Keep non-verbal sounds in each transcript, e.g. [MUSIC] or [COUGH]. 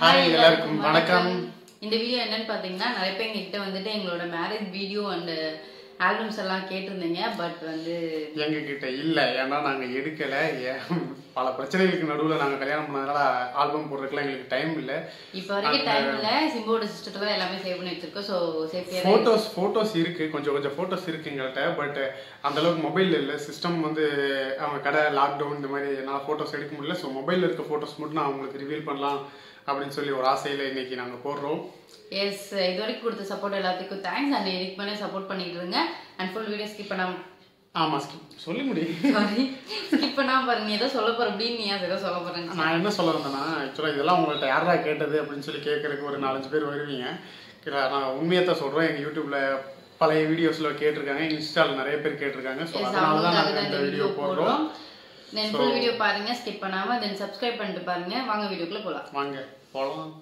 Hi எல்லாருக்கும் வணக்கம். இந்த வீடியோ என்னன்னு பாத்தீங்கன்னா நிறைய பேர் எங்ககிட்ட வந்துட்டு எங்களோட மேரேஜ் வீடியோ அண்ட் ஆல்பம்ஸ் எல்லாம் கேட்டிருந்தீங்க பட் வந்து எங்க கிட்ட இல்ல. ஏன்னா நாங்க எடுக்கல. பல பிரச்சனைகளுக்கு நடுவுல நாங்க கல்யாணம் பண்ணதுனால ஆல்பம் போடுறதுக்குலாம் எங்களுக்கு டைம் இல்ல. இப்போ வரைக்கும் டைம் இல்ல. சிம்போட சிஸ்டத்துல தான் எல்லாமே சேவ் பண்ணி வச்சிருக்கோம். ஸோ சேஃப்டியா போட்டோஸ் போட்டோஸ் இருக்கு. கொஞ்சம் கொஞ்சம் போட்டோஸ் இருக்கு எங்கள்கிட்ட பட் அந்த அளவுக்கு மொபைல் இல்ல. சிஸ்டம் வந்து அவங்க கடை லாக்டவுன் இந்த மாதிரி என்னால் போட்டோஸ் எடுக்க முடியல. ஸோ மொபைல்ல இருக்க போட்டோஸ் மட்டும் நான் உங்களுக்கு ரிவீல் பண்ணலாம். அப்படின்னு சொல்லி ஒரு ஆசையில இன்னைக்கு நாங்க போடுறோம் எஸ் இது வரைக்கும் கொடுத்த சப்போர்ட் எல்லாத்துக்கும் தேங்க்ஸ் அண்ட் இதுக்கு மேலே சப்போர்ட் பண்ணிட்டு இருங்க. அண்ட் ஃபுல் வீடியோ ஸ்கிப் பண்ணாம ஆமா skip. சொல்ல முடியும் சாரி ஸ்கிப் பண்ணாம பாருங்க. நீ ஏதோ சொல்ல போற அப்படின்னு நீ ஏதோ சொல்ல போறேன்னு நான் என்ன சொல்ல வந்தேன்னா ஆக்சுவலாக இதெல்லாம் உங்கள்ட்ட யாரா கேட்டது அப்படின்னு சொல்லி கேட்கறதுக்கு ஒரு நாலஞ்சு பேர் வருவீங்க. இல்ல, நான் உண்மையை தான் சொல்கிறேன் எங்கள் யூடியூப்ல பழைய வீடியோஸில் கேட்டிருக்காங்க. இன்ஸ்டாவில் நிறைய பேர் கேட்டிருக்காங்க. ஸோ அதனால தான் நாங்கள் இந்த வீடியோ போடுறோம். தென் ஃபுல் வீடியோ பாருங்க ஸ்கிப் பண்ணாம தென் சப்ஸ்கிரைப் பண்ணிட்டு பாருங்க. வாங்க வீடியோக்குள்ள போலாம். வாங்க போகலாம்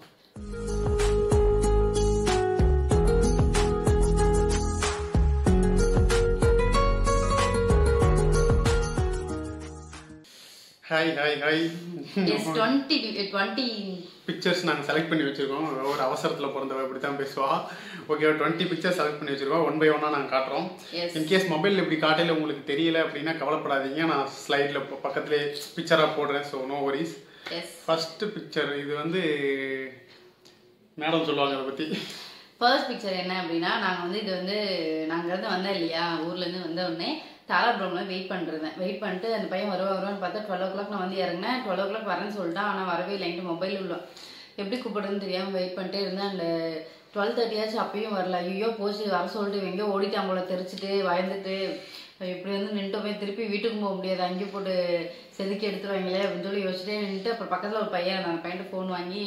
hi hi hi yes twenty twenty pictures நாங்கள் செலக்ட் பண்ணி வச்சிருக்கோம். ஒரு அவசரத்தில் பிறந்தவ இப்படி தான் பேசுவா ஓகே டுவெண்ட்டி பிக்சர்ஸ் செலக்ட் பண்ணி வச்சிருக்கோம். ஒன் பை ஒன்னாக நாங்கள் காட்டுறோம். இன்கேஸ் மொபைல் இப்படி காட்டையில் உங்களுக்கு தெரியல அப்படின்னா கவலைப்படாதீங்க. நான் ஸ்லைடில் பக்கத்துலேயே பிக்சராக போடுறேன். So no worries first picture இது வந்து மேடம் சொல்லுவாங்க அதை பற்றி ஃபர்ஸ்ட் பிக்சர் என்ன அப்படின்னா நாங்கள் வந்து இது வந்து நாங்கள் இருந்து வந்தேன் இல்லையா ஊர்லேருந்து வந்த உடனே தாராபுரம்ல வெயிட் பண்ணுறேன் வெயிட் பண்ணிட்டு அந்த பையன் வருவா வருவான்னு பார்த்தா டுவெல் ஓ கிளாக் நான் வந்து இறங்கினேன் டுவெல் ஓ கிளாக் வரேன்னு சொல்லிட்டான். ஆனால் வரவே இல்லை. மொபைல் உள்ள எப்படி கூப்பிடுறதுன்னு தெரியாமல் வெயிட் பண்ணிட்டே இருந்தேன். அந்த டுவெல் தேர்ட்டியாச்சும் அப்பயும் வரல. ஐயோ போச்சு. வர சொல்லிட்டு எங்கேயோ ஓடிட்டான் போல தெரிச்சிட்டு பயந்துட்டு. இப்படி வந்து நின்றுட்டு போய் திருப்பி வீட்டுக்கு போக முடியாது. அங்கேயும் போட்டு செதுக்கி எடுத்துருவாங்களே அப்படின்னு சொல்லி யோசிச்சுட்டே நின்றுட்டு அப்புறம் பக்கத்தில் ஒரு பையன் நான் பையன்ட்டு ஃபோன் வாங்கி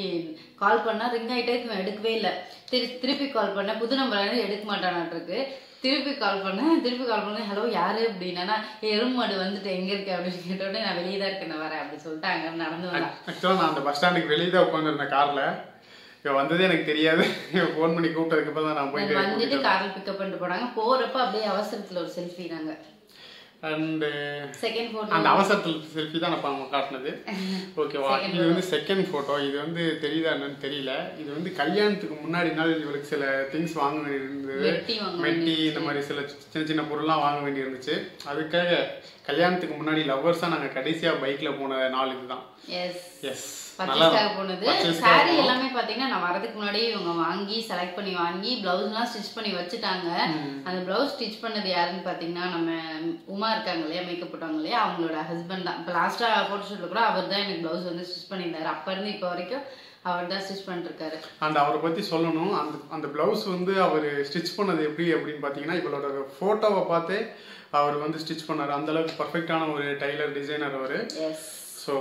கால் பண்ணால் ரிங் ஆகிட்டே எடுக்கவே இல்லை. திரு திருப்பி கால் பண்ணேன் புது நம்பர் எடுக்க மாட்டானாட்டிருக்கு திருப்பி கால் பண்ணேன் திருப்பி கால் பண்ணேன் ஹலோ யாரு? அப்படின்னா எருமாடு வந்துட்டு எங்க இருக்கு? அப்படின்னு கேட்டோடனே நான் வெளியே தான் இருக்கேன் வரேன் அப்படின்னு சொல்லிட்டு அங்க நடந்து வரேன் ஆக்சுவலாக நான் அந்த பஸ் ஸ்டாண்டுக்கு வெளியே தான் உட்காந்துருந்தேன் கார்ல இப்போ வந்ததே எனக்கு தெரியாது. ஃபோன் பண்ணி கூப்பிட்டதுக்கு அப்புறம் தான் நான் போயிட்டு வந்துட்டு காரில் பிக்கப் பண்ணிட்டு போனாங்க போறப்ப அப்படியே அவசரத்துல ஒரு செல்ஃபி நாங்க. அண்டு செகண்ட் போட்டோ அந்த அவசரத்தில் செல்ஃபி தான் நான் காட்டினது. ஓகேவா [LAUGHS] இது வந்து செகண்ட் ஃபோட்டோ இது வந்து தெரியுதா என்னன்னு தெரியல. இது வந்து கல்யாணத்துக்கு முன்னாடி நாள் இவருக்கு சில திங்ஸ் வாங்க வேண்டியிருந்தது. மெட்டி இந்த மாதிரி சில சின்ன சின்ன பொருள்லாம் வாங்க வேண்டி இருந்துச்சு அதுக்காக கல்யாணத்துக்கு முன்னாடி லவ்வர்ஸாக நாங்கள் கடைசியாக பைக்கில் போன நாள் இதுதான். எஸ் எஸ் பர்ச்சேஸ்க்காக போனது. சாரி எல்லாமே பாத்தீங்கன்னா நான் வரதுக்கு முன்னாடியே இவங்க வாங்கி செலக்ட் பண்ணி வாங்கி பிளவுஸ்லாம் ஸ்டிச் பண்ணி வச்சுட்டாங்க. அந்த பிளவுஸ் ஸ்டிச் பண்ணது யாருன்னு பாத்தீங்கன்னா நம்ம உமா இருக்காங்க இல்லையா மேக்கப் போட்டாங்க இல்லையா அவங்களோட ஹஸ்பண்ட் தான். இப்போ லாஸ்டா போட்டோஷூட்ல கூட அவர் தான் எனக்கு பிளவுஸ் வந்து ஸ்டிச் பண்ணியிருந்தாரு. அப்ப இருந்து இப்போ வரைக்கும் அவர் தான் ஸ்டிச் பண்ணிட்டு இருக்காரு அண்ட் அவரை பற்றி சொல்லணும். அந்த அந்த ப்ளவுஸ் வந்து அவர் ஸ்டிச் பண்ணது எப்படி அப்படின்னு பார்த்தீங்கன்னா இவளோட ஃபோட்டோவை பார்த்து அவர் வந்து ஸ்டிச் பண்ணார். அந்த அளவுக்கு பர்ஃபெக்டான ஒரு டைலர் டிசைனர் அவர். ஸோ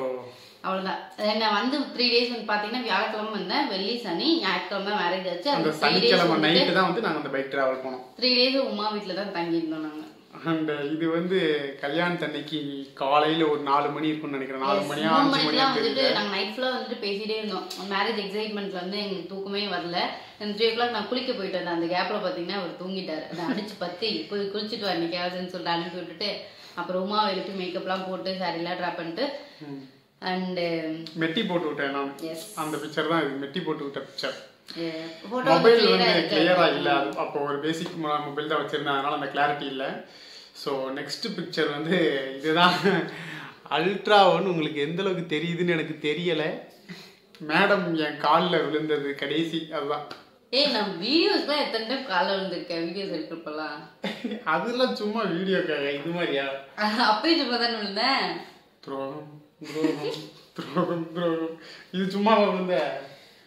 அவ்வளவுதான். என்ன வந்து த்ரீ டேஸ் வந்து பாத்தீங்கன்னா வியாழக்கிழமை வந்தேன் வெள்ளி சனி ஞாயிற்றுக்கிழமை மேரேஜ் ஆச்சு. அந்த சனிக்கிழமை நைட்டு தான் வந்து நாங்கள் அந்த பைக் டிராவல் போனோம். த்ரீ டேஸ் உமா வீட்டில் தான் தங்கியிருந்தோம் நாங்க. அண்ட் இது வந்து கல்யாணத்தன்னைக்கு காலையில் ஒரு நாலு மணி இருக்கும்னு நினைக்கிறேன். நாலு மணியா மூணு அஞ்சு மணியா வந்துட்டு நாங்கள் நைட் ஃபுல்லாக வந்துட்டு பேசிட்டே இருந்தோம். மேரேஜ் எக்ஸைட்மெண்ட்ல வந்து எங்களுக்கு தூக்கமே வரல. த்ரீ ஓ கிளாக் நான் குளிக்க போயிட்டு வந்தேன். அந்த கேப்ல பார்த்தீங்கன்னா அவர் தூங்கிட்டாரு. நான் அடிச்சு பத்தி போய் குளிச்சுட்டு வா இன்னைக்காவதுன்னு சொல்லிட்டு அனுப்பி விட்டுட்டு அப்புறம் உமா எழுப்பி மேக்கப்லாம் போட்டு சாரிலாம் ட்ராப் பண்ணிட்டு அண்டு மெட்டி போட்டு விட்டேன் நான். அந்த பிக்சர் தான் இது மெட்டி போட்டு விட்ட பிக்சர் மொபைல் வந்து கிளியரா இல்ல அப்போ ஒரு பேசிக் மொபைல் தான் வச்சிருந்தேன். அதனால அந்த கிளாரிட்டி இல்ல. ஸோ நெக்ஸ்ட் பிக்சர் வந்து இதுதான். அல்ட்ரா ஒன் உங்களுக்கு எந்த அளவுக்கு தெரியுதுன்னு எனக்கு தெரியல. மேடம் என் காலில் விழுந்தது கடைசி அதுதான். ஏய் நான் வீடியோஸ் தான் எத்தனை டைம் காலைல வந்திருக்கேன் வீடியோஸ் எடுக்கிறப்பெல்லாம் [LAUGHS] அதெல்லாம் சும்மா வீடியோக்காக இது மாதிரியா? [LAUGHS] அப்பயும் சும்மா தானே விழுந்தேன். துரோகம் இது சும்மாவா விழுந்த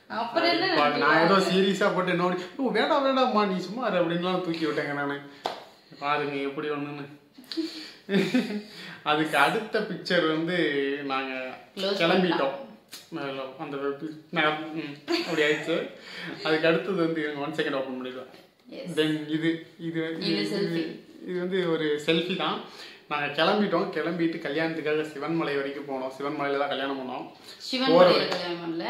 அப்புறம் என்ன நான் ஏதோ சீரியஸா போட்டு நோடி ஓ வேண்டாம் வேண்டாம்மா நீ சும்மா இரு" அப்படின்லாம் தூக்கி விட்டேங்க நானு. பாருங்க எப்படி ஒண்ணுன்னு அதுக்கு அடுத்த பிக்சர் வந்து நாங்க Close கிளம்பிட்டோம். அந்த அப்படி ஆயிடுச்சு. அதுக்கு அடுத்தது வந்து ஒன் செகண்ட் ஓப்பன் பண்ணிடுவேன். தென் இது இது. இது வந்து ஒரு செல்ஃபி தான். நாங்கள் கிளம்பிட்டோம். கிளம்பிட்டு கல்யாணத்துக்காக சிவன்மலை வரைக்கும் போனோம். சிவன்மலையில தான் கல்யாணம் பண்ணோம். சிவன் போற கோயில்ல கல்யாணம் பண்ணல.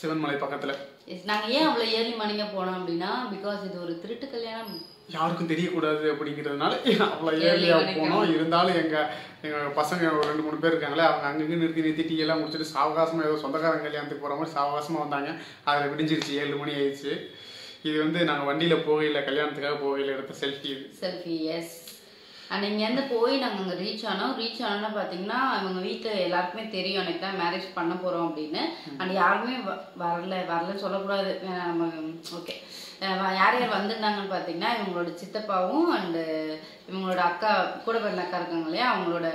சிவன்மலை பக்கத்துல. Yes, நாங்க ஏன் அவ்வளவு ஏர்லி மார்னிங்கா போனோம் அப்படின்னா பிகாஸ் இது ஒரு திருட்டு கல்யாணம். யாருக்கும் தெரியக்கூடாது அப்படிங்கிறதுனால [LAUGHS] அவ்வளோ ஏர்லியாக போனோம். இருந்தாலும் எங்கள் எங்கள் பசங்க ஒரு ரெண்டு மூணு பேர் இருக்காங்களே அவங்க அங்கங்கே நிறுத்தி நிறுத்தி டீ எல்லாம் முடிச்சுட்டு சாவகாசமாக ஏதோ சொந்தக்காரங்க கல்யாணத்துக்கு போகிற மாதிரி சாவகாசமாக வந்தாங்க. அதில் விடிஞ்சிருச்சு ஏழு மணி ஆயிடுச்சு. இது வந்து நாங்கள் வண்டியில் போகையில் கல்யாணத்துக்காக போகையில் எடுத்த செல்ஃபி இது. செல்ஃபி எஸ் அண்ட் இங்கேருந்து போய் நாங்கள் அங்கே ரீச் ஆனோம். ரீச் ஆனோம்னா பார்த்தீங்கன்னா இவங்க வீட்டில் எல்லாருக்குமே தெரியும். எனக்கு தான் மேரேஜ் பண்ண போகிறோம் அப்படின்னு. அண்ட் யாருமே வரல வரலன்னு சொல்லக்கூடாது. நம்ம ஓகே யார் யார் வந்திருந்தாங்கன்னு பார்த்தீங்கன்னா இவங்களோட சித்தப்பாவும் அண்டு இவங்களோட அக்கா கூட பிறந்த அக்கா இருக்காங்க இல்லையா? அவங்களோட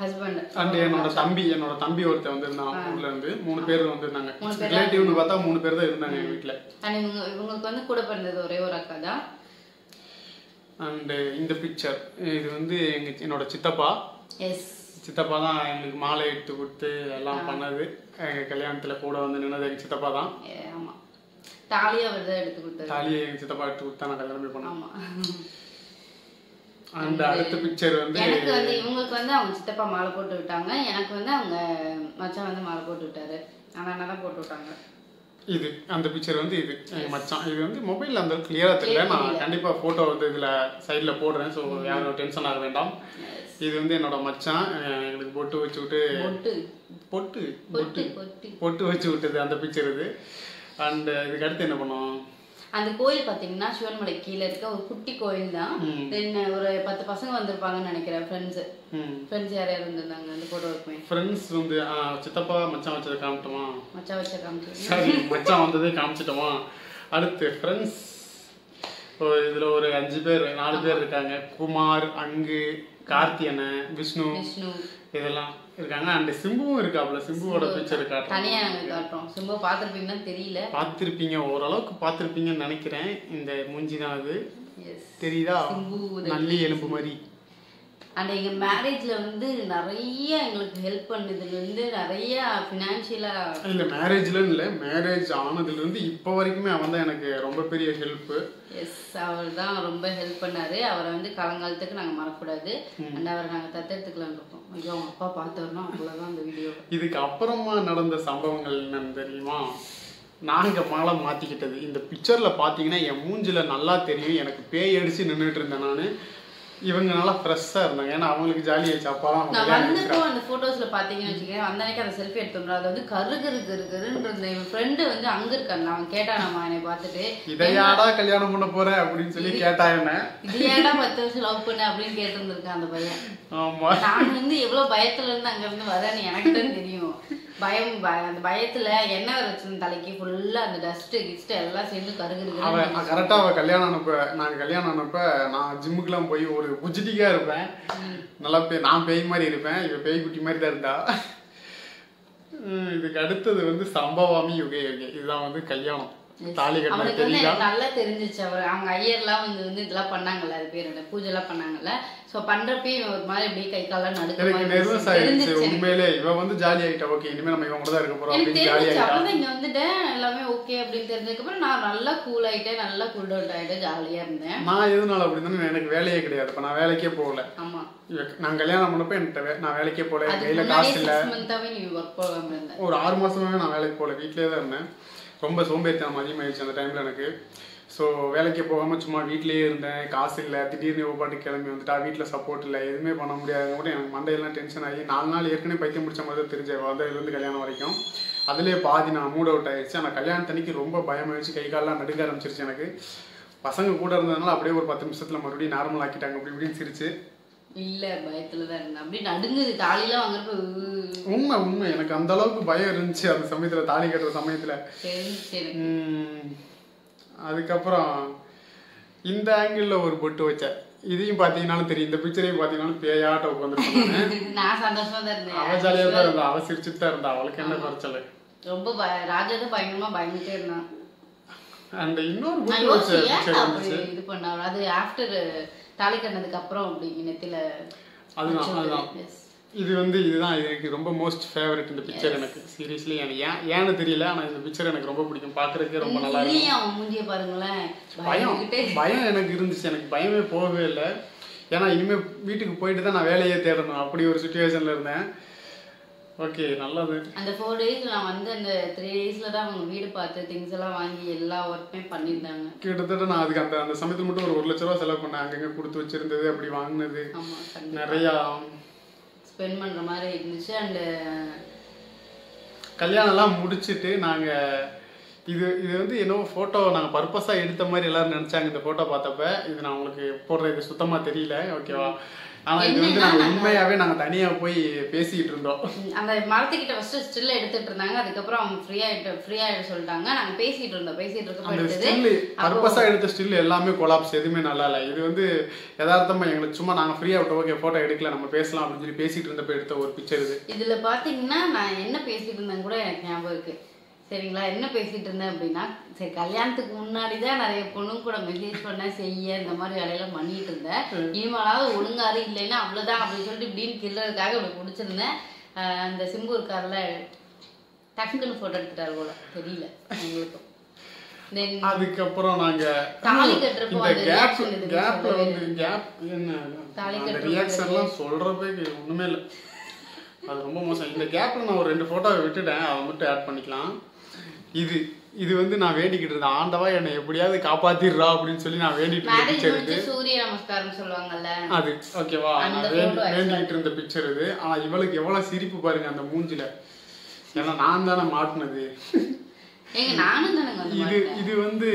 ஹஸ்பண்ட் அண்ட் என்னோட தம்பி என்னோட தம்பி ஒருத்தன் வந்திருந்தான் ஊர்ல இருந்து. மூணு பேர் வந்திருந்தாங்க. ரிலேட்டிவ்னு பார்த்தா மூணு பேர் தான் இருந்தாங்க எங்கள் வீட்டில் அண்ட் இவங்க இவங்களுக்கு வந்து கூட பிறந்தது ஒரே ஒரு அக்கா தான் அண்டு இந்த பிக்சர் இது வந்து எங்கள் என்னோட சித்தப்பா. எஸ் சித்தப்பா தான் எங்களுக்கு மாலை எடுத்து கொடுத்து எல்லாம் பண்ணது. எங்கள் கல்யாணத்தில் கூட வந்து நின்னது எங்கள் சித்தப்பா தான். ஆமாம் தாலியாக அவர் தான் எடுத்து கொடுத்தாரு. தாலியை எங்கள் சித்தப்பா எடுத்து கொடுத்தா நான் கல்யாணமே பண்ணேன். ஆமாம் அந்த அடுத்த பிக்சர் வந்து எனக்கு வந்து இவங்களுக்கு வந்து அவங்க சித்தப்பா மாலை போட்டு விட்டாங்க. எனக்கு வந்து அவங்க மச்சான் வந்து மாலை போட்டு விட்டாரு. அண்ணா தான் போட்டு விட்டாங்க. இது அந்த பிக்சர் வந்து இது. எங்கள் மச்சான். இது வந்து மொபைலில் அந்த கிளியராக தெரியல. நான் கண்டிப்பாக ஃபோட்டோ வந்து இதில் சைடில் போடுறேன். ஸோ யாரும் டென்ஷன் ஆக வேண்டாம். இது வந்து என்னோட மச்சான். எங்களுக்கு பொட்டு வச்சு விட்டு பொட்டு. பொட்டு பொட்டு வச்சு விட்டது அந்த பிக்சர் இது. அண்ட் இதுக்கு அடுத்து என்ன பண்ணோம் அந்த கோயில் பாத்தீங்கன்னா சிவன்மலை கீழே இருக்க ஒரு குட்டி கோயில் தான். தென் ஒரு பத்து பசங்க வந்திருப்பாங்கன்னு நினைக்கிறேன் ஃப்ரெண்ட்ஸ் ஃப்ரெண்ட்ஸ் யார் யார் இருந்திருந்தாங்க அந்த போட்டோ இருக்குமே ஃப்ரெண்ட்ஸ் வந்து சித்தப்பா மச்சான் வச்சதை காமிட்டோமா மச்சா வச்ச காமிச்சு சரி மச்சான் வந்ததே காமிச்சிட்டோமா? அடுத்து ஃப்ரெண்ட்ஸ் இதில் ஒரு அஞ்சு பேர் நாலு பேர் இருக்காங்க. குமார் அங்கு கார்த்தியனை விஷ்ணு. விஷ்ணு. இதெல்லாம். இருக்காங்க. அண்ட் சிம்புவும் இருக்காப்புல சிம்புவோட பிக்சர் காட்டுறேன் தனியா காட்டுறோம். சும்மா பார்த்துருப்பீங்கன்னா தெரியல. பார்த்துருப்பீங்க. ஓரளவுக்கு பார்த்துருப்பீங்கன்னு நினைக்கிறேன். இந்த மூஞ்சி தான் அது. தெரியுதா? சிம்பு நல்லி எலும்பு மாதிரி. அண்ட் எங்க மேரேஜ்ல வந்து நிறைய எங்களுக்கு ஹெல்ப் பண்ணதுல இருந்து நிறைய ஃபினான்ஷியலா இல்ல மேரேஜ்ல இல்ல மேரேஜ் ஆனதுல இருந்து இப்போ வரைக்குமே அவன் தான் எனக்கு ரொம்ப பெரிய ஹெல்ப் எஸ் அவர் தான் ரொம்ப ஹெல்ப் பண்ணாரு. அவரை வந்து காலங்காலத்துக்கு நாங்க மறக்கக்கூடாது. அண்ட் அவரை நாங்க தத்தெடுத்துக்கலாம்னு இருக்கோம் ஐயோ அவங்க அப்பா பார்த்தவர்னா அவ்வளவுதான் அந்த வீடியோ இதுக்கு அப்புறமா நடந்த சம்பவங்கள் என்னன்னு தெரியுமா? நாங்க மாலை மாத்திக்கிட்டது. இந்த பிக்சர்ல பாத்தீங்கன்னா என் மூஞ்சில நல்லா தெரியும். எனக்கு பேய் அடிச்சு நின்றுட்டு இருந்தேன் நானு. இவங்க நல்லா ஃப்ரெஷ்ஷா இருந்தாங்க. ஏன்னா அவங்களுக்கு ஜாலி ஆயிடுச்சு. அப்பாலாம் நான் வந்தப்போ அந்த போட்டோஸ்ல பாத்தீங்கன்னு வச்சுக்கோங்க அந்த அன்னைக்கு அந்த செல்ஃபி எடுத்தோம்ல அது வந்து கரு கரு கரு கருன்னு இருந்த என் ஃப்ரெண்டு வந்து அங்க இருக்கான் அவன் கேட்டானாமா என்னை பார்த்துட்டு. இதையாடா கல்யாணம் பண்ண போற அப்படின்னு சொல்லி கேட்டா என்ன? இது ஏன்டா பத்து வருஷம் லவ் பண்ண அப்படின்னு கேட்டிருந்திருக்கான் அந்த பையன். ஆமா. நான் வந்து எவ்வளவு பயத்துல இருந்து அங்க இருந்து வரேன்னு எனக்கு தான் தெரியும். பயம் பய- அந்த பயத்துல எண்ணெய் வச்சிருந்த தலைக்கு ஃபுல்லா அந்த டஸ்ட் கிஸ்ட் எல்லாம் சேர்ந்து கருகுரு அவன் கரெக்டா அவ கல்யாணம் அனுப்ப நாங்க கல்யாணம் அனுப்ப நான் ஜிம்முக்குலாம் போய் ஒரு புஜிட்டிக்கா இருப்பேன். நல்லா பே நான் பேய் மாதிரி இருப்பேன். இவ பேய் குட்டி மாதிரி தான் இருந்தா. இதுக்கு அடுத்தது வந்து சம்பவாமி யுகே யுகே. இதுதான் வந்து கல்யாணம். தாலி கட்டின எனக்கு நல்லா தெரிஞ்சிச்சு. அவர் அவங்க ஐயர்லாம் வந்து வந்து இதெல்லாம் பண்ணாங்கல்ல அது பேர் என்ன பூஜை எல்லாம் பண்ணாங்கல்ல. சோ பண்றப்பே இவன் ஒரு மாதிரி அப்படியே கை கால்லாம் எனக்கு நடுக்க நெர்வஸ் ஆயிடுச்சு. உண்மையிலே இவ வந்து ஜாலி ஆயிட்டா ஓகே இனிமே நம்ம இவங்க கூட தான் இருக்க போறோம் அப்படின்னு ஜாலி ஆயிட்டா. இங்க வந்துட்டேன். எல்லாமே ஓகே அப்படின்னு தெரிஞ்சதுக்கு அப்புறம் நான் நல்லா கூல் ஆயிட்டேன். நல்லா கூல் அவுட் ஆயிட்டேன். ஜாலியா இருந்தேன். நான் எதனால அப்படின்னா எனக்கு வேலையே கிடையாது. இப்ப நான் வேலைக்கே போகல. ஆமா. நான் கல்யாணம் பண்ணப்ப என்கிட்ட நான் வேலைக்கே அதுக்கு கையில காசு இல்ல. ஒரு ஆறு மாசமாவே நான் வேலைக்கு போகல. வீட்டிலே தான் இருந்தேன். ரொம்ப சோம்பேறித்தனம் அதிகமாகிடுச்சு அந்த டைமில் எனக்கு. ஸோ வேலைக்கே போகாமல் சும்மா வீட்லயே இருந்தேன். காசு இல்லை. திடீர்னு இவ பாட்டு கிளம்பி வந்துட்டா. வீட்டில் சப்போர்ட் இல்லை. எதுவுமே பண்ண முடியாது கூட எனக்கு மண்டையெல்லாம் டென்ஷன் ஆகி நாலு நாள் ஏற்கனவே பைத்தியம் பிடிச்ச மாதிரி தான் தெரிஞ்ச வந்ததுலேருந்து கல்யாணம் வரைக்கும். அதுலேயே பாதி நான் மூட் அவுட் ஆயிடுச்சு. ஆனால் கல்யாணத்தன்னைக்கு ரொம்ப பயமாயிடுச்சு கை காலெல்லாம் நடுங்க ஆரம்பிச்சிருச்சு எனக்கு. பசங்க கூட இருந்ததுனால அப்படியே ஒரு பத்து நிமிஷத்தில் மறுபடியும் நார்மல் ஆக்கிட்டாங்க. அப்படி இப்படின்னு சிரிச்சு. இல்ல பயத்துல தான் இருந்தேன். அப்படி நடுங்குது தாலிலாம் வாங்குறப்ப உண்மை உண்மை. எனக்கு அந்த அளவுக்கு பயம் இருந்துச்சு அந்த சமயத்துல தாலி கட்டுற சமயத்துல. அதுக்கப்புறம் இந்த ஆங்கிளில் ஒரு பொட்டு வச்சேன். இதையும் பார்த்தீங்கன்னாலும் தெரியும். இந்த பிக்சரையும் பார்த்தீங்கன்னாலும் பேயாட்ட உட்காந்துருக்காங்க நான் சந்தோஷமா தான் இருந்தேன். அவ ஜாலியாக தான் இருந்தா. அவ சிரிச்சுட்டு தான் இருந்தா. அவளுக்கு என்ன குறைச்சல்? ரொம்ப ராஜா தான் பயங்கரமா பயந்துட்டே இருந்தான். அண்ட் இன்னொரு இது பண்ண அது ஆஃப்டர் தாலி கட்டினதுக்கு அப்புறம் அப்படி நெத்தில அதுதான் அதுதான். இது வந்து இதுதான் இது எனக்கு ரொம்ப மோஸ்ட் ஃபேவரட் இந்த பிக்சர் எனக்கு. சீரியஸ்லி எனக்கு ஏன் ஏன்னு தெரியல ஆனால் இந்த பிக்சர் எனக்கு ரொம்ப பிடிக்கும். பார்க்கறதுக்கே ரொம்ப நல்லா இருக்கும். மூஞ்சிய பாருங்களேன். பயம் பயம் எனக்கு இருந்துச்சு. எனக்கு பயமே போகவே இல்லை. ஏன்னா இனிமே வீட்டுக்கு போயிட்டு தான் நான் வேலையே தேடணும். அப்படி ஒரு சுச்சுவேஷன்ல இருந்தேன். ஓகே நல்லது அந்த ஃபோர் டேஸ் நான் வந்து அந்த த்ரீ டேஸ்ல தான் அவங்க வீடு பார்த்து திங்ஸ் எல்லாம் வாங்கி எல்லா ஒர்க்குமே பண்ணியிருந்தாங்க. கிட்டத்தட்ட நான் அதுக்கு அந்த அந்த சமயத்துல மட்டும் ஒரு ஒரு லட்ச ரூபா செலவு பண்ணேன். அங்கங்க கொடுத்து வச்சிருந்தது அப்படி வாங்கினது. நிறையா ஸ்பெண்ட் பண்ற மாதிரி இருந்துச்சு. அண்ட் கல்யாணம்லாம் முடிச்சிட்டு நாங்க இது இது வந்து என்னவோ ஃபோட்டோ நாங்கள் பர்பஸாக எடுத்த மாதிரி எல்லாரும் நினச்சாங்க இந்த ஃபோட்டோ பார்த்தப்ப. இது நான் உங்களுக்கு போடுறது இது சுத்தமாக தெரியல ஓகேவா ஆனால் இது வந்து நாங்கள் [LAUGHS] உண்மையாகவே நாங்கள் தனியாக போய் பேசிக்கிட்டு இருந்தோம். அந்த மரத்துக்கிட்ட ஃபர்ஸ்ட் ஸ்டில் எடுத்துட்டு இருந்தாங்க. அதுக்கப்புறம் அவங்க ஃப்ரீ ஆயிட்டு ஃப்ரீ ஆயிட்டு சொல்லிட்டாங்க. நாங்க பேசிட்டு இருந்தோம். பேசிட்டு இருக்கப்ப அந்த ஸ்டில் பர்பஸாக எடுத்த ஸ்டில் எல்லாமே கொலாப்ஸ் எதுவுமே நல்லா இல்லை. இது வந்து யதார்த்தமாக எங்களுக்கு சும்மா நாங்கள் ஃப்ரீயாக விட்டு ஓகே ஃபோட்டோ எடுக்கல நம்ம பேசலாம் அப்படின்னு சொல்லி பேசிட்டு இருந்தப்ப எடுத்த ஒரு பிக்சர் இது. இதுல பாத்தீங்கன்னா நான் என்ன பேசிட்டு இருந்தேன் கூட எனக்கு ஞாபகம் இருக்கு. சரிங்களா? என்ன பேசிட்டு இருந்தேன் அப்படின்னா சரி கல்யாணத்துக்கு முன்னாடி தான் நிறைய பொண்ணுங்க கூட மெசேஜ் பண்ண செய்ய இந்த மாதிரி வேலையெல்லாம் பண்ணிட்டு இருந்தேன். இனிமேலாவது ஒழுங்காரு இல்லைன்னா அவ்வளவுதான் அப்படின்னு சொல்லிட்டு இப்படின்னு கிள்ளறதுக்காக இப்படி பிடிச்சிருந்தேன். அந்த சிம்பு இருக்கார்ல டக்குன்னு போட்டோ எடுத்துட்டாரு போல. தெரியல எங்களுக்கும் அதுக்கப்புறம் நாங்க தாலி கட்டுறப்போ அந்த கேப்ல வந்து கேப் என்ன? தாலி கட்டுறப்போ கே- ஒண்ணுமே இல்லை. அது ரொம்ப மோசம். இந்த நான் ஒரு ரெண்டு போட்டோவை விட்டுட்டேன். அதை மட்டும் ஆட் பண்ணிக்கலாம். இது இது வந்து நான் வேண்டிக்கிட்டு இருந்தேன். ஆண்டவா என்னை எப்படியாவது காப்பாத்திடுறா அப்படின்னு சொல்லி நான் வேண்டிட்டு இருந்த பிக்சர் இது சூரிய நமஸ்காரம் சொல்லுவாங்கல்ல. அது ஓகேவா நான் வேண்டிக்கிட்டு இருந்த பிக்சர் இது. ஆனா இவளுக்கு எவ்வளவு சிரிப்பு பாருங்க அந்த மூஞ்சில. ஏன்னா நான் தானே மாட்டினது. இது இது வந்து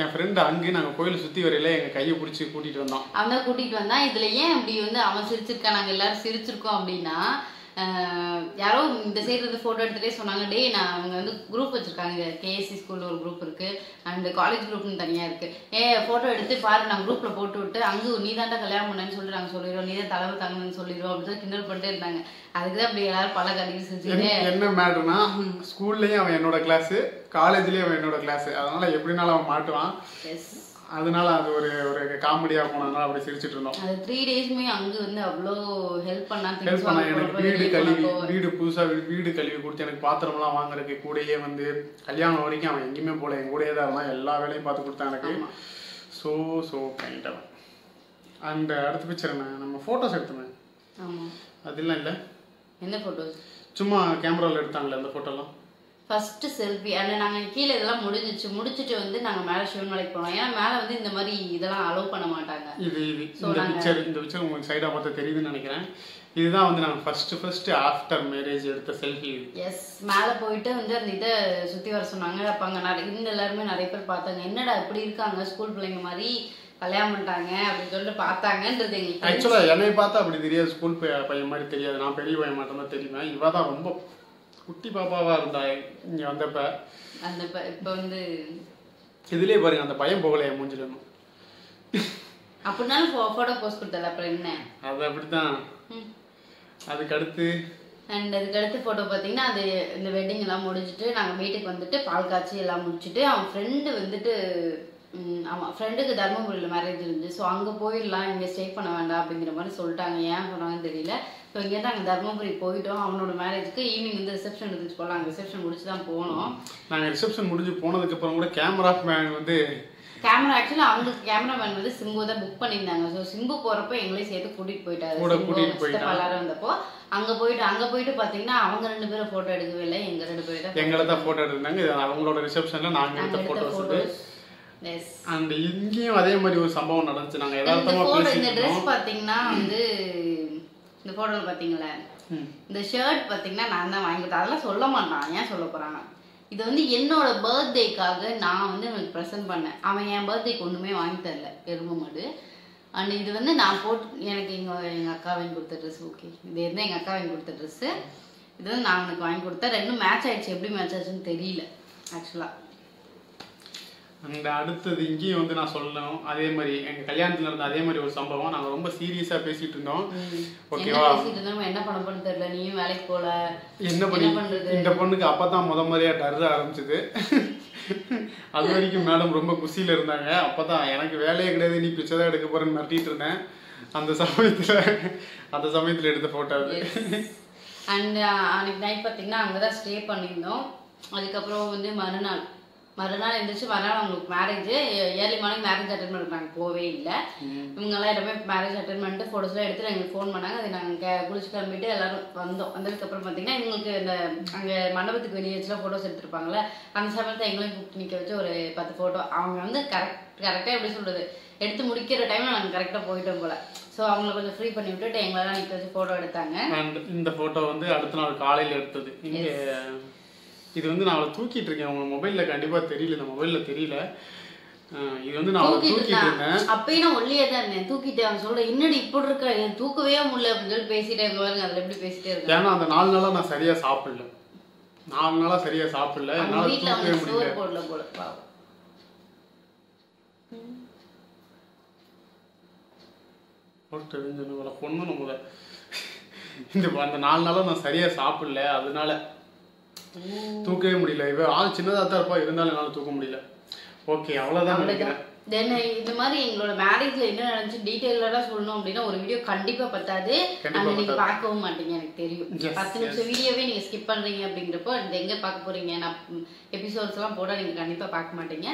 என் ஃப்ரெண்டு அங்கே நாங்க கோயிலை சுத்தி வரையில எங்க கையை பிடிச்சி கூட்டிட்டு வந்தோம். அவன் கூட்டிட்டு வந்தான். இதுல ஏன் அப்படி வந்து அவன் சிரிச்சிருக்கான் நாங்க எல்லாரும் சிரிச்சிருக்கோம் அப்படின்னா யாரோ இந்த சைடு இருந்து போட்டோ எடுத்துட்டே சொன்னாங்க. டேய் நான் அவங்க வந்து குரூப் வச்சிருக்காங்க. கேஎஸ்சி ஸ்கூல்ல ஒரு குரூப் இருக்கு. அண்ட் காலேஜ் குரூப்னு தனியா இருக்கு. ஏ போட்டோ எடுத்து பாரு நான் குரூப்ல போட்டு விட்டு அங்க நீ தாண்டா கல்யாணம் பண்ணேன்னு சொல்லி நாங்க சொல்லிடுவோம் நீ தான் தலைமை தாங்கன்னு சொல்லிடுவோம் அப்படின்னு கிண்டல் பண்ணிட்டே இருந்தாங்க. அதுக்கு தான் அப்படி எல்லாரும் பல கதைகள் செஞ்சுட்டு என்ன- என்ன மேட்டர்னா ஸ்கூல்லயும் அவன் என்னோட கிளாஸ் காலேஜ்லயும் அவன் என்னோட கிளாஸ் அதனால எப்படினாலும் அவன் மாட்டுவான். எஸ் அதனால அது ஒரு ஒரு காமெடியா போனதுனால அப்படி சிரிச்சிட்டு இருந்தோம். அது த்ரீ டேஸ்மே அங்க வந்து அவ்வளோ ஹெல்ப் பண்ணா ஹெல்ப் பண்ண எனக்கு வீடு கழுவி வீடு புதுசா வீடு- கழுவி கொடுத்து எனக்கு பாத்திரம்லாம் வாங்குறதுக்கு கூடயே வந்து கல்யாணம் வரைக்கும் அவன் எங்கேயுமே போல என் கூடயே தான் இருந்தான். எல்லா வேலையும் பார்த்து கொடுத்தான் எனக்கு. ஸோ ஸோ கைண்ட் அவன். அண்ட் அடுத்த பிக்சர் என்ன? நம்ம ஃபோட்டோஸ் எடுத்தோமே. ஆமா. அதெல்லாம் இல்லை. என்ன போட்டோஸ் சும்மா கேமராவில் எடுத்தாங்களே அந்த ஃபோட்டோலாம் ஃபர்ஸ்ட் செல்ஃபி அந்த நாங்க கீழே இதெல்லாம் முடிஞ்சிச்சு. முடிச்சிட்டு வந்து நாங்க மேல சிவன்மலைக்கு போனோம். ஏன்னா மேல வந்து இந்த மாதிரி இதெல்லாம் அலோவ் பண்ண மாட்டாங்க. இது இது இந்த பிக்சர் இந்த பிக்சர் உங்களுக்கு சைடாக பார்த்தா தெரியுதுன்னு நினைக்கிறேன். இதுதான் வந்து நாங்கள் ஃபர்ஸ்ட் ஃபர்ஸ்ட் ஆஃப்டர் மேரேஜ் எடுத்த செல்ஃபி எஸ் மேல போயிட்டு வந்து அந்த இதை சுத்தி வர சொன்னாங்க. அப்ப அங்க நிறைய இருந்து எல்லாருமே நிறைய பேர் பார்த்தாங்க. என்னடா இப்படி இருக்காங்க? ஸ்கூல் பிள்ளைங்க மாதிரி கல்யாணம் பண்ணிட்டாங்க அப்படின்னு சொல்லிட்டு பார்த்தாங்கன்றது எங்களுக்கு ஆக்சுவலாக என்னை பார்த்தா அப்படி தெரியாது. ஸ்கூல் பையன் மாதிரி தெரியாது. நான் பெரிய பையன் மட்டும் தான் தெரியுமே இவ தான் ரொம்ப குட்டி பாப்பாவா இருந்தா இங்க வந்தப்ப அந்த இப்ப வந்து இதுலயே பாருங்க அந்த பையன் போகல என் மூஞ்சில இன்னும் அப்படின்னாலும் போட்டோ போஸ்ட் கொடுத்தல அப்புறம் என்ன? அது அப்படித்தான். ம். அதுக்கு அடுத்து அண்ட் அதுக்கு அடுத்து ஃபோட்டோ பார்த்தீங்கன்னா அது இந்த வெட்டிங் எல்லாம் முடிச்சுட்டு நாங்கள் வீட்டுக்கு வந்துட்டு பால் காய்ச்சி எல்லாம் முடிச்சுட்டு அவன் ஃப்ரெண்டு வந்துட்டு ம், ஆமா ஃப்ரெண்டுக்கு தர்மபுரியில் மேரேஜ் இருந்துச்சு. ஸோ அங்கே போயிடலாம் இங்கே ஸ்டே பண்ண வேண்டாம் அப்படிங்கிற மாதிரி சொல்லிட்டாங்க. ஏன் சொன்னாங்கன்னு தெரியல. ஸோ இங்கேருந்து நாங்கள் தர்மபுரி போயிட்டோம். அவனோட மேரேஜ்க்கு ஈவினிங் வந்து ரிசப்ஷன் இருந்துச்சு போகலாம் அங்கே ரிசப்ஷன் முடிச்சு தான் போனோம். நாங்க ரிசப்ஷன் முடிஞ்சு போனதுக்கு அப்புறம் கூட கேமரா மேன் வந்து கேமரா ஆக்சுவலாக அவங்க கேமராமேன் வந்து சிம்பு தான் புக் பண்ணியிருந்தாங்க. ஸோ சிம்பு போகிறப்ப எங்களையும் சேர்த்து கூட்டிகிட்டு போயிட்டாரு. எல்லாரும் வந்தப்போ அங்கே போயிட்டு அங்கே போயிட்டு பார்த்தீங்கன்னா அவங்க ரெண்டு பேரும் ஃபோட்டோ எடுக்கவே இல்லை. எங்கள் ரெண்டு பேரும் தான் எங்களை தான் போட்டோ எடுத்தாங்க அவங்களோட ரிசப்ஷன்ல நாங்க நாங்க எடுத்த எடுத்த போட்டோஸ் இது photos. Yes. அண்ட் இங்கேயும் அதே மாதிரி ஒரு சம்பவம் நடந்துச்சு. நாங்க இந்த யதார்த்தமா photo இந்த ட்ரெஸ் இருந்தோம். பாத்தீங்கன்னா வந்து இந்த போட்டோல பாத்தீங்களா? ம். இந்த ஷர்ட் பாத்தீங்கன்னா நான் தான் வாங்கி கொடுத்தேன். அதெல்லாம் சொல்ல மாட்டான். ஏன் சொல்ல போறாங்க இது வந்து என்னோட பர்த்டேக்காக நான் வந்து எனக்கு ப்ரெசென்ட் பண்ணேன். அவன் என் பர்த்டேக்கு ஒண்ணுமே வாங்கி தரல. எருமை மாடு அண்ட் இது வந்து நான் போட்டு எனக்கு எங்க எங்க அக்கா வாங்கி கொடுத்த ட்ரெஸ் ஓகே இது இருந்தா எங்க அக்கா வாங்கி கொடுத்த ட்ரெஸ் இது வந்து நான் உனக்கு வாங்கி கொடுத்தேன். ரெண்டும் மேட்ச் ஆயிடுச்சு. எப்படி மேட்ச் ஆச்சுன்னு தெரியல ஆக்சுவலா அந்த அடுத்தது இங்கேயும் வந்து நான் சொல்லணும். அதே மாதிரி எங்க கல்யாணத்துல இருந்த அதே மாதிரி ஒரு சம்பவம். நாங்க ரொம்ப சீரியஸா பேசிட்டு இருந்தோம். ஓகேவா என்ன பண்ண போறேன்னு தெரியல. நீயும் வேலைக்கு போல. என்ன பண்ணி? இந்த பொண்ணுக்கு அப்பதான் முத மாதிரியா டர்ற ஆரம்பிச்சது. [LAUGHS] அது வரைக்கும் மேடம் ரொம்ப குசியில இருந்தாங்க. அப்பதான் எனக்கு வேலையே கிடையாது. நீ பிச்சை தான் எடுக்க போறேன்னு மிரட்டிட்டு இருந்தேன். அந்த சமயத்துல அந்த சமயத்துல எடுத்த போட்டோ அண்ட் அன்னைக்கு நைட் பார்த்தீங்கன்னா அங்கே தான் ஸ்டே பண்ணியிருந்தோம். அதுக்கப்புறம் வந்து மறுநாள் மறுநாள் எழுந்திரிச்சு மறுநாள் அவங்களுக்கு marriage early morning marriage attend பண்ணுறாங்க போவே இல்லை. இவங்கெல்லாம் எல்லாமே மேரேஜ் அட்டன் பண்ணிட்டு ஃபோட்டோஸ்லாம் எடுத்து எங்களுக்கு ஃபோன் பண்ணாங்க. அதை நாங்கள் குளிச்சு கிளம்பிட்டு எல்லாரும் வந்தோம். வந்ததுக்கப்புறம் பார்த்தீங்கன்னா இவங்களுக்கு இந்த அங்கே மண்டபத்துக்கு வெளியே வச்சுலாம் ஃபோட்டோஸ் எடுத்திருப்பாங்கல்ல அந்த சமயத்தில் எங்களையும் கூப்பிட்டு நிற்க வச்சு ஒரு பத்து ஃபோட்டோ அவங்க வந்து கரெக்ட் கரெக்டாக எப்படி சொல்கிறது எடுத்து முடிக்கிற டைமில் நாங்கள் கரெக்டாக போயிட்டோம் போல. ஸோ அவங்கள கொஞ்சம் ஃப்ரீ பண்ணி விட்டுட்டு எங்களெல்லாம் நிற்க வச்சு ஃபோட்டோ எடுத்தாங்க. இந்த ஃபோட்டோ வந்து அடுத்த நாள் காலையில் எடுத்தது. இங்கே இது வந்து நான் அவளை தூக்கிட்டு இருக்கேன். உங்க மொபைலில் கண்டிப்பாக தெரியல. இந்த மொபைலில் தெரியல. இது வந்து நான் தூக்கிட்டு இருந்தேன் நான் அப்பயும் நான் ஒல்லியே தான் இருந்தேன். தூக்கிட்டு அவன் சொல்ற இன்னடி இப்படி இருக்க? தூக்கவே முடியல. அப்படின்னு சொல்லி பேசிட்டே பாருங்க அதுல எப்படி பேசிட்டே இருக்காங்க ஏன்னா அந்த நாலு நாளாக நான் சரியாக சாப்பிடல. நாலு நாளாக சரியாக சாப்பிடல. அவங்க என்னால் தூக்கவே முடியல. போடல போல பொண்ணு நம்ம இந்த அந்த நாலு நாளாக நான் சரியாக சாப்பிடல. அதனால தூக்கவே முடியல. இவ ஆள் சின்னதாக தான் இருப்பா. இருந்தாலும் என்னால் தூக்க முடியல. ஓகே அவ்வளோதான் நினைக்கிறேன். தென் இந்த மாதிரி எங்களோட மேரேஜ்ல என்ன நடந்துச்சு? டீடைலடா சொல்லணும் அப்படின்னா ஒரு வீடியோ கண்டிப்பா பத்தாது. அந்த நீங்க பார்க்கவும் மாட்டீங்க எனக்கு தெரியும். பத்து நிமிஷம் வீடியோவே நீங்க ஸ்கிப் பண்றீங்க அப்படிங்கிறப்போ எங்க பார்க்க போறீங்க? நான் எபிசோட்ஸ் எல்லாம் போட நீங்க கண்டிப்பா பார்க்க மாட்டீங்க.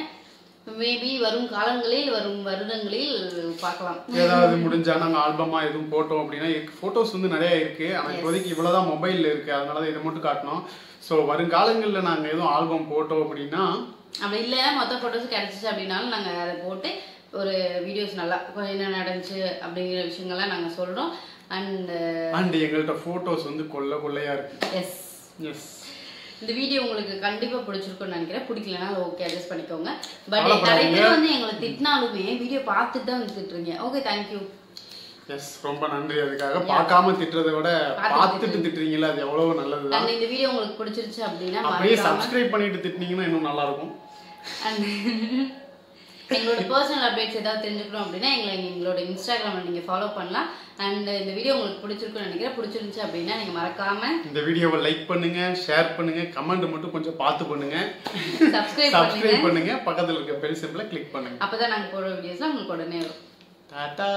மேபி வரும் காலங்களில் வரும் வருடங்களில் பார்க்கலாம். ஏதாவது முடிஞ்சா நாங்கள் ஆல்பமாக எதுவும் போட்டோம் அப்படின்னா ஃபோட்டோஸ் வந்து நிறைய இருக்கு. ஆனால் இப்போதைக்கு இவ்வளோதான் மொபைலில் இருக்கு. அதனால தான் இதை மட்டும் காட்டணும். ஸோ வருங்காலங்களில் நாங்கள் எதுவும் ஆல்பம் போட்டோம் அப்படின்னா அப்படி இல்ல மொத்த போட்டோஸ் கிடைச்சிச்சு அப்படின்னாலும் நாங்க அதை போட்டு ஒரு வீடியோஸ் நல்லா என்ன நடந்துச்சு அப்படிங்கிற விஷயங்கள்லாம் நாங்க சொல்றோம். அண்ட் அண்ட் எங்கள்கிட்ட ஃபோட்டோஸ் வந்து கொள்ள கொள்ளையா இருக்கு. எஸ் எஸ் இந்த வீடியோ உங்களுக்கு கண்டிப்பா பிடிச்சிருக்கும்னு நினைக்கிறேன். பிடிக்கலனா ஓகே அட்ஜஸ்ட் பண்ணிக்கோங்க. பட். நிறைய பேர் வந்து எங்களை திட்டினாலுமே வீடியோ பார்த்துட்டு தான் வந்து திட்டுறீங்க ஓகே தேங்க்யூ எஸ் ரொம்ப நன்றி. அதுக்காக பார்க்காம திட்டுறதை விட பார்த்து பார்த்துட்டு திட்டுறீங்களா அது எவ்வளவு நல்லதுதான். அண்ட் இந்த வீடியோ உங்களுக்கு பிடிச்சிருச்சு அப்படின்னா அப்படியே சப்ஸ்கிரைப் பண்ணிட்டு திட்டினீங்கன்னா இன்னும் நல்லா இருக்கும். [LAUGHS] எங்களோட பர்சனல் அப்டேட்ஸ் ஏதாவது தெரிஞ்சுக்கணும் அப்படின்னா எங்களை எங்களோட இன்ஸ்டாகிராமில் நீங்கள் ஃபாலோ பண்ணலாம். அண்ட் இந்த வீடியோ உங்களுக்கு பிடிச்சிருக்குன்னு நினைக்கிறேன். பிடிச்சிருந்துச்சு அப்படின்னா நீங்கள் மறக்காம இந்த வீடியோவை லைக் பண்ணுங்க ஷேர் பண்ணுங்க கமெண்ட் மட்டும் கொஞ்சம் பார்த்து பண்ணுங்க. சப்ஸ்கிரைப் [LAUGHS] பண்ணுங்க. சப்ஸ்கிரைப் பண்ணுங்க. பக்கத்துல இருக்க பெல் சிம்பிளை கிளிக் பண்ணுங்க. அப்பதான் நாங்க போடுற வீடியோஸ்லாம் உங்களுக்கு உடனே வரும். டாடா